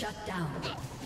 Shut down.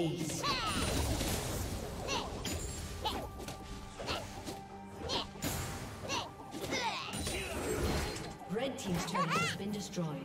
Ace. Red Team's turret has been destroyed.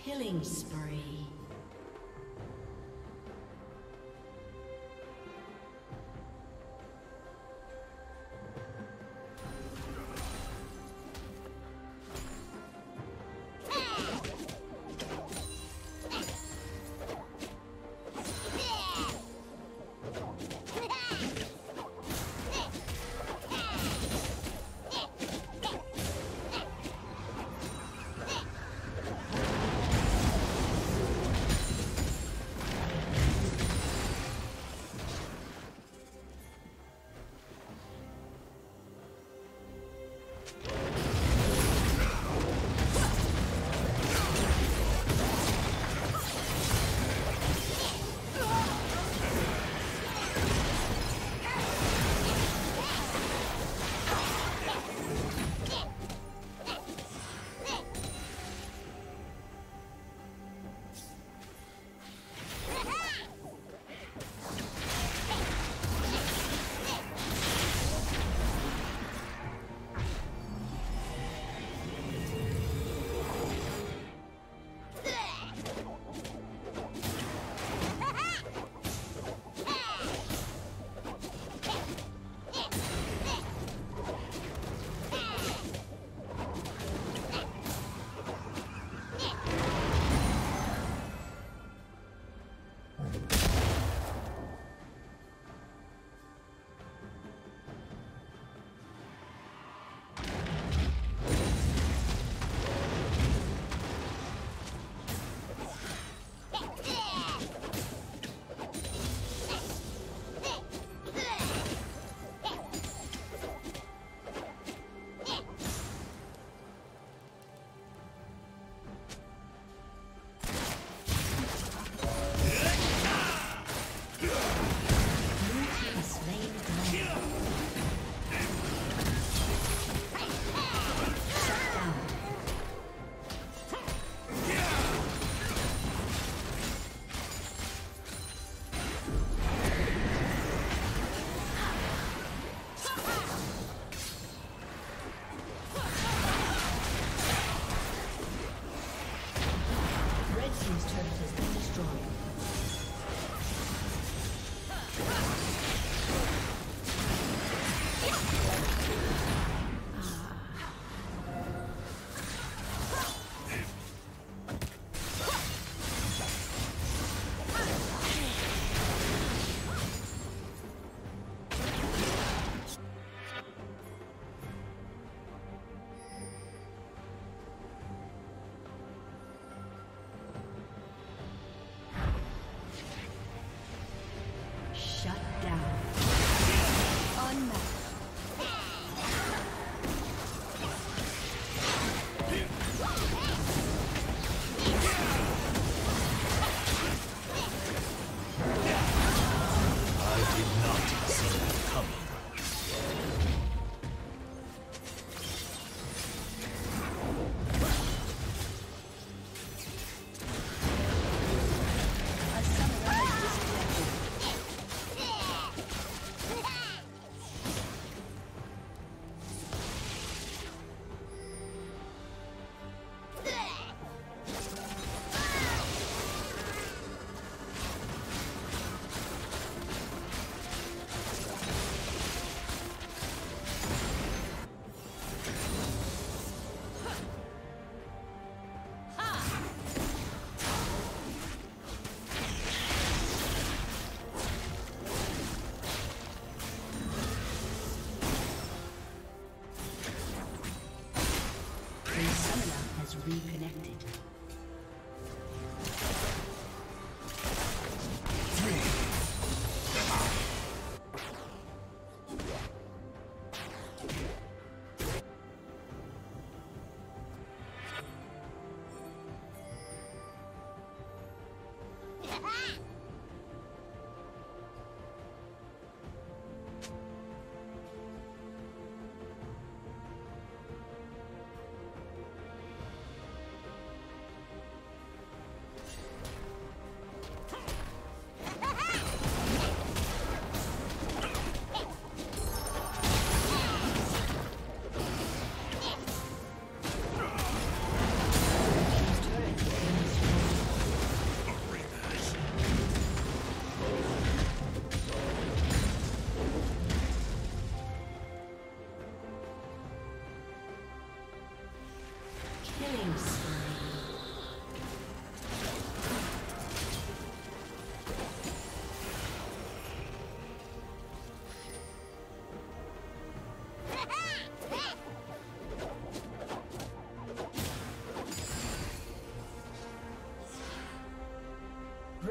Killing spree.